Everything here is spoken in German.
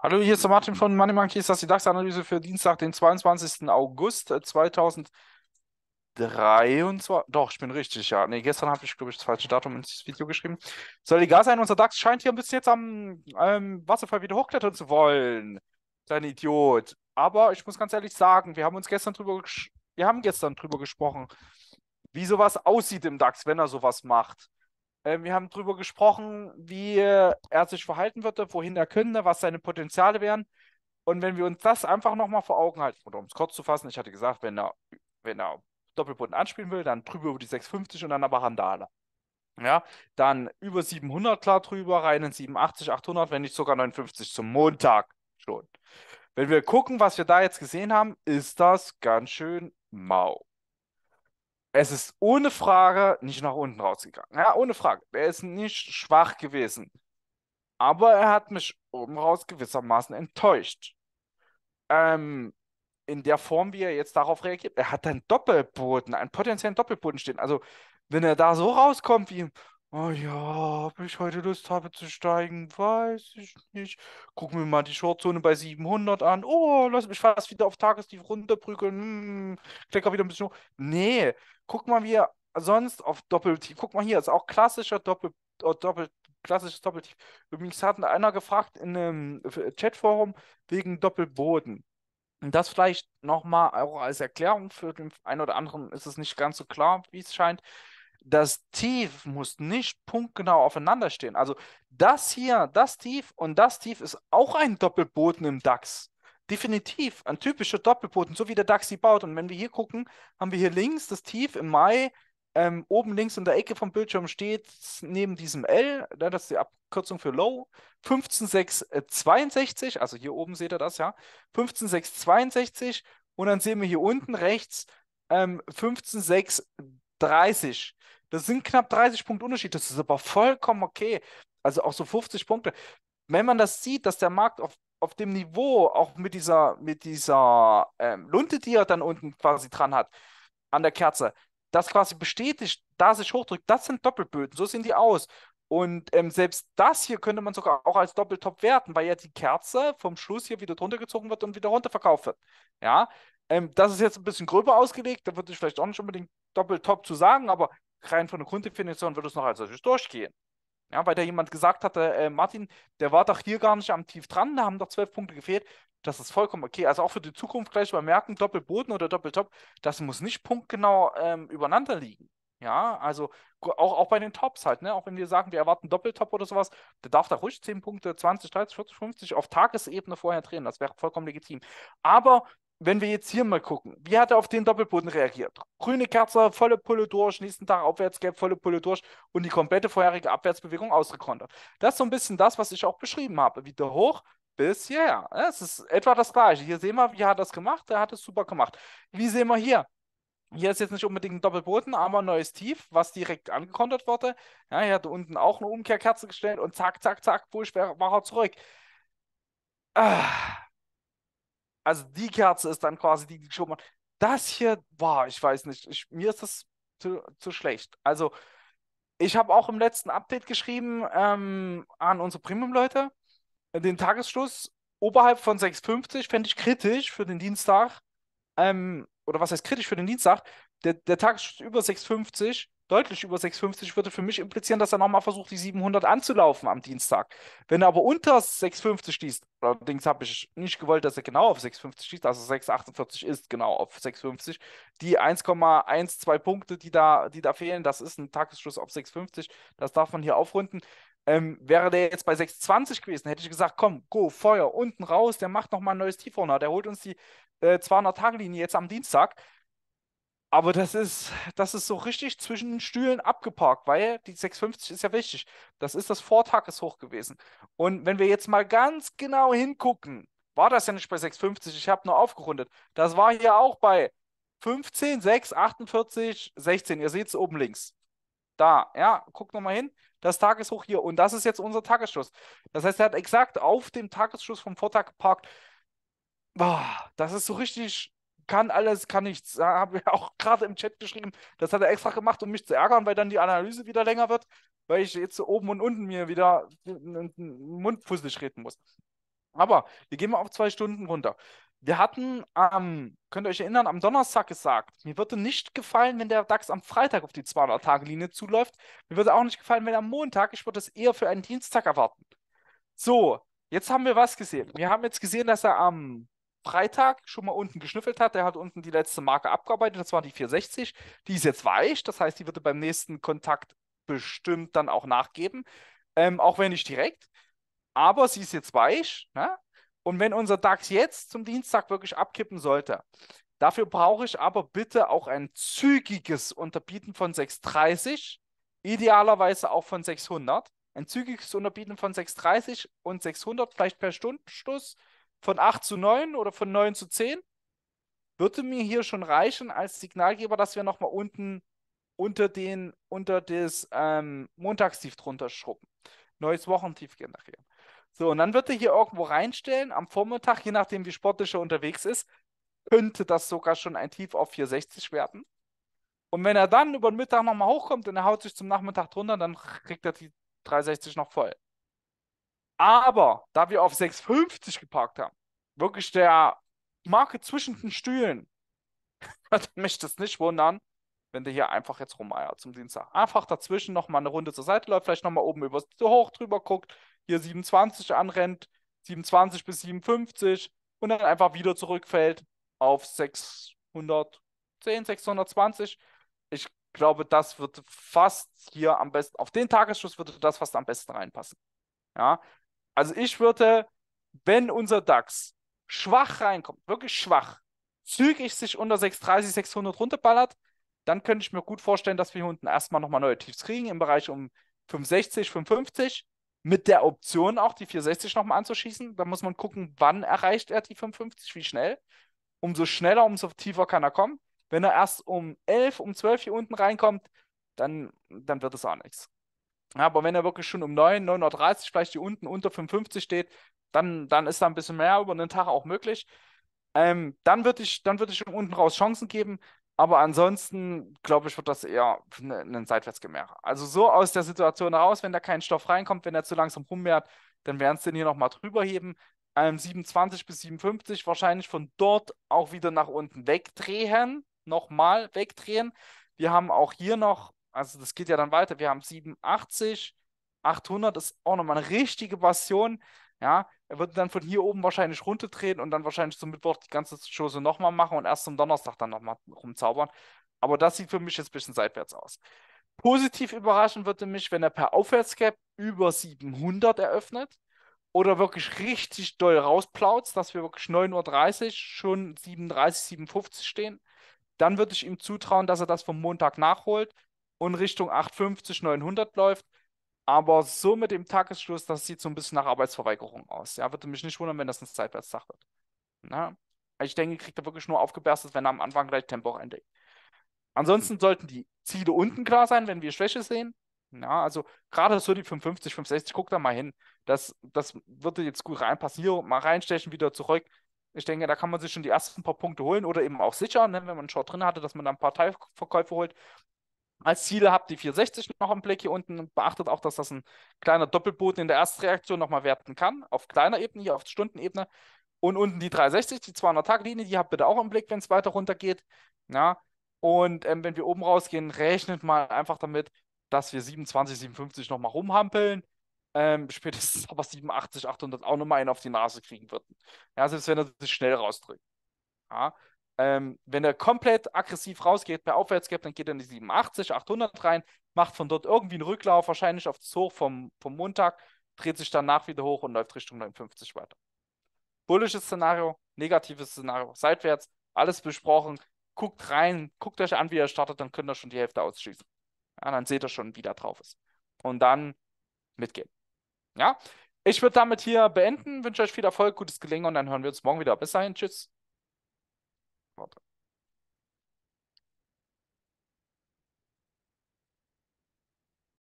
Hallo, hier ist der Martin von Money Monkeys. Das ist die DAX-Analyse für Dienstag, den 22. August 2023. Doch, ich bin richtig, ja. Nee, gestern habe ich, glaube ich, das falsche Datum ins Video geschrieben. Soll egal sein, unser DAX scheint hier ein bisschen jetzt am ähm, Wasserfall wieder hochklettern zu wollen. Dein Idiot. Aber ich muss ganz ehrlich sagen, wir haben uns gestern drüber, wir haben gestern drüber gesprochen, wie sowas aussieht im DAX, wenn er sowas macht. Äh, wir haben darüber gesprochen, wie er sich verhalten würde, wohin er könnte, was seine Potenziale wären. Und wenn wir uns das einfach nochmal vor Augen halten, oder um es kurz zu fassen, ich hatte gesagt, wenn er, wenn er Doppelboden anspielen will, dann drüber über die 650 und dann aber Randale. Ja, dann über 700 klar drüber, rein in 87, 800, wenn nicht sogar 59 zum Montag schon. Wenn wir gucken, was wir da jetzt gesehen haben, ist das ganz schön mau es ist ohne Frage nicht nach unten rausgegangen. Ja, ohne Frage. Er ist nicht schwach gewesen. Aber er hat mich oben raus gewissermaßen enttäuscht. Ähm, in der Form, wie er jetzt darauf reagiert. Er hat einen Doppelboden, einen potenziellen Doppelboden stehen. Also, wenn er da so rauskommt wie, oh ja, ob ich heute Lust habe zu steigen, weiß ich nicht. Gucken wir mal die Shortzone bei 700 an. Oh, lass mich fast wieder auf Tagestief runterprügeln. Hm, klecker wieder ein bisschen hoch. Nee, guck mal, wie er sonst auf Doppeltief. Guck mal hier, ist auch klassischer Doppel, oh, Doppel, klassisches Doppeltief. Übrigens hat einer gefragt in einem Chatforum wegen Doppelboden. Und das vielleicht nochmal auch als Erklärung für den einen oder anderen ist es nicht ganz so klar, wie es scheint. Das Tief muss nicht punktgenau aufeinander stehen. Also das hier, das Tief und das Tief ist auch ein Doppelboden im DAX. Definitiv ein typischer Doppelboden, so wie der DAX die baut. Und wenn wir hier gucken, haben wir hier links das Tief im Mai. Ähm, oben links in der Ecke vom Bildschirm steht neben diesem L, ne, das ist die Abkürzung für Low, 15,662, also hier oben seht ihr das, ja, 15,662 und dann sehen wir hier unten rechts ähm, 15,630. Das sind knapp 30 Punkte Unterschied, das ist aber vollkommen okay. Also auch so 50 Punkte. Wenn man das sieht, dass der Markt auf auf dem Niveau, auch mit dieser, mit dieser ähm, Lunte, die er dann unten quasi dran hat, an der Kerze, das quasi bestätigt, da sich hochdrückt, das sind Doppelböden, so sehen die aus. Und ähm, selbst das hier könnte man sogar auch als Doppeltop werten, weil ja die Kerze vom Schluss hier wieder drunter gezogen wird und wieder runter verkauft wird. Ja, ähm, das ist jetzt ein bisschen gröber ausgelegt, da würde ich vielleicht auch nicht unbedingt Doppeltop zu sagen, aber rein von der Grunddefinition würde es noch als solches durchgehen. Ja, weil da jemand gesagt hatte, äh, Martin, der war doch hier gar nicht am Tief dran, da haben doch zwölf Punkte gefehlt. Das ist vollkommen okay. Also auch für die Zukunft gleich mal merken, Doppelboden oder Doppeltop, das muss nicht punktgenau ähm, übereinander liegen. Ja, also auch, auch bei den Tops halt, ne? Auch wenn wir sagen, wir erwarten Doppeltop oder sowas, der darf da ruhig 10 Punkte, 20, 30, 40, 50 auf Tagesebene vorher drehen. Das wäre vollkommen legitim. Aber wenn wir jetzt hier mal gucken, wie hat er auf den Doppelboden reagiert? Grüne Kerze, volle Pulle durch, nächsten Tag Aufwärtsgelb, volle Pulle durch und die komplette vorherige Abwärtsbewegung ausgekontert. Das ist so ein bisschen das, was ich auch beschrieben habe. Wieder hoch bis hierher. Es ist etwa das gleiche. Hier sehen wir, wie hat er das gemacht. Er hat es super gemacht. Wie sehen wir hier? Hier ist jetzt nicht unbedingt ein Doppelboden, aber ein neues Tief, was direkt angekontert wurde. Ja, hier hatte unten auch eine Umkehrkerze gestellt und zack, zack, zack, wusch, war er zurück. Ah also die Kerze ist dann quasi die, die schon mal. Das hier, war, ich weiß nicht, ich, mir ist das zu, zu schlecht. Also, ich habe auch im letzten Update geschrieben ähm, an unsere Premium-Leute, den Tagesschluss oberhalb von 6,50 fände ich kritisch für den Dienstag. Ähm, oder was heißt kritisch für den Dienstag? Der, der Tagesschluss über 6,50 deutlich über 650 würde für mich implizieren, dass er nochmal versucht, die 700 anzulaufen am Dienstag. Wenn er aber unter 650 schießt, allerdings habe ich nicht gewollt, dass er genau auf 650 schießt, also 648 ist genau auf 650, die 1,12 Punkte, die da, die da fehlen, das ist ein Tagesschluss auf 650, das darf man hier aufrunden. Ähm, wäre der jetzt bei 620 gewesen, hätte ich gesagt, komm, go, Feuer, unten raus, der macht nochmal ein neues Tiefrunner, der holt uns die äh, 200-Tage-Linie jetzt am Dienstag. Aber das ist, das ist so richtig zwischen den Stühlen abgeparkt, weil die 650 ist ja wichtig. Das ist das Vortageshoch gewesen. Und wenn wir jetzt mal ganz genau hingucken, war das ja nicht bei 650, ich habe nur aufgerundet. Das war hier auch bei 15, 6, 48, 16. Ihr seht es oben links. Da, ja, guckt nochmal hin. Das Tageshoch hier. Und das ist jetzt unser Tagesschluss. Das heißt, er hat exakt auf dem Tagesschluss vom Vortag geparkt. Boah, das ist so richtig kann alles, kann nichts. Habe ich auch gerade im Chat geschrieben, das hat er extra gemacht, um mich zu ärgern, weil dann die Analyse wieder länger wird, weil ich jetzt oben und unten mir wieder den Mund fusselig reden muss. Aber wir gehen mal auf zwei Stunden runter. Wir hatten am, könnt ihr euch erinnern, am Donnerstag gesagt, mir würde nicht gefallen, wenn der DAX am Freitag auf die 200-Tage-Linie zuläuft. Mir würde auch nicht gefallen, wenn am Montag, ich würde es eher für einen Dienstag erwarten. So, jetzt haben wir was gesehen. Wir haben jetzt gesehen, dass er am Freitag schon mal unten geschnüffelt hat. Der hat unten die letzte Marke abgearbeitet, das war die 460. Die ist jetzt weich, das heißt, die wird beim nächsten Kontakt bestimmt dann auch nachgeben. Ähm, auch wenn nicht direkt. Aber sie ist jetzt weich. Ne? Und wenn unser DAX jetzt zum Dienstag wirklich abkippen sollte, dafür brauche ich aber bitte auch ein zügiges Unterbieten von 630, idealerweise auch von 600. Ein zügiges Unterbieten von 630 und 600, vielleicht per Stundenschluss von 8 zu 9 oder von 9 zu 10. Würde mir hier schon reichen als Signalgeber, dass wir nochmal unten unter, den, unter das ähm, Montagstief drunter schrubben. Neues Wochentief generieren. So, und dann wird er hier irgendwo reinstellen am Vormittag, je nachdem wie sportlich er unterwegs ist, könnte das sogar schon ein Tief auf 460 werden. Und wenn er dann über den Mittag nochmal hochkommt und er haut sich zum Nachmittag drunter, dann kriegt er die 360 noch voll. Aber da wir auf 650 geparkt haben, wirklich der Marke zwischen den Stühlen, würde mich das nicht wundern, wenn der hier einfach jetzt rumeiert zum Dienstag. Einfach dazwischen nochmal eine Runde zur Seite läuft, vielleicht nochmal oben so hoch drüber guckt, hier 27 anrennt, 27 bis 57 und dann einfach wieder zurückfällt auf 610, 620. Ich glaube, das wird fast hier am besten, auf den Tagesschluss würde das fast am besten reinpassen. Ja, also ich würde, wenn unser DAX schwach reinkommt, wirklich schwach, zügig sich unter 630, 600 runterballert, dann könnte ich mir gut vorstellen, dass wir hier unten erstmal nochmal neue Tiefs kriegen im Bereich um 560, 550 mit der Option auch die 460 nochmal anzuschießen. Da muss man gucken, wann erreicht er die 55, wie schnell. Umso schneller, umso tiefer kann er kommen. Wenn er erst um 11, um 12 hier unten reinkommt, dann, dann wird es auch nichts. Aber wenn er wirklich schon um 9, 9.30 vielleicht hier unten unter 55 steht, dann, dann ist da ein bisschen mehr über den Tag auch möglich. Ähm, dann würde ich, würd ich unten raus Chancen geben. Aber ansonsten, glaube ich, wird das eher ein Seitwärtsgemächer. Also so aus der Situation heraus, wenn da kein Stoff reinkommt, wenn er zu langsam rummehrt, dann werden es den hier nochmal drüber heben. Ähm, 27 bis 57 wahrscheinlich von dort auch wieder nach unten wegdrehen. Nochmal wegdrehen. Wir haben auch hier noch, also das geht ja dann weiter, wir haben 87, 800 ist auch nochmal eine richtige Passion. Ja, er würde dann von hier oben wahrscheinlich runterdrehen und dann wahrscheinlich zum Mittwoch die ganze Chose nochmal machen und erst zum Donnerstag dann nochmal rumzaubern. Aber das sieht für mich jetzt ein bisschen seitwärts aus. Positiv überraschen würde mich, wenn er per Aufwärtsgap über 700 eröffnet oder wirklich richtig doll rausplaut, dass wir wirklich 9.30 Uhr schon 37, 57 stehen. Dann würde ich ihm zutrauen, dass er das vom Montag nachholt und Richtung 850, 900 läuft. Aber so mit dem Tagesschluss, das sieht so ein bisschen nach Arbeitsverweigerung aus. Ja, würde mich nicht wundern, wenn das ein Seitwärtstag wird. Na? Ich denke, kriegt er wirklich nur aufgeberstet, wenn er am Anfang gleich Tempo reinlegt. Ansonsten sollten die Ziele unten klar sein, wenn wir Schwäche sehen. Ja, also gerade so die 550, 560, guck da mal hin. Das, das würde jetzt gut reinpassen. Hier mal reinstechen, wieder zurück. Ich denke, da kann man sich schon die ersten paar Punkte holen oder eben auch sichern, ne, wenn man einen Short drin hatte, dass man dann ein paar Teilverkäufe holt als Ziele habt die 460 noch im Blick hier unten. Beachtet auch, dass das ein kleiner Doppelboden in der Erstreaktion nochmal werten kann. Auf kleiner Ebene, hier auf Stundenebene. Und unten die 360, die 200-Tag-Linie, die habt bitte auch im Blick, wenn es weiter runter geht. Ja. Und ähm, wenn wir oben rausgehen, rechnet mal einfach damit, dass wir 27, 57 nochmal rumhampeln. Ähm, spätestens aber 87, 800 auch nochmal einen auf die Nase kriegen würden. Ja, selbst wenn er sich schnell rausdrückt. Ja. Ähm, wenn er komplett aggressiv rausgeht per Aufwärtsgap, dann geht er in die 87, 800 rein, macht von dort irgendwie einen Rücklauf, wahrscheinlich auf das Hoch vom, vom Montag, dreht sich danach wieder hoch und läuft Richtung 59 weiter. Bullisches Szenario, negatives Szenario, seitwärts, alles besprochen. Guckt rein, guckt euch an, wie er startet, dann könnt ihr schon die Hälfte ausschießen. Ja, dann seht ihr schon, wie da drauf ist. Und dann mitgehen. Ja, ich würde damit hier beenden, wünsche euch viel Erfolg, gutes Gelingen und dann hören wir uns morgen wieder. Bis dahin, tschüss. wat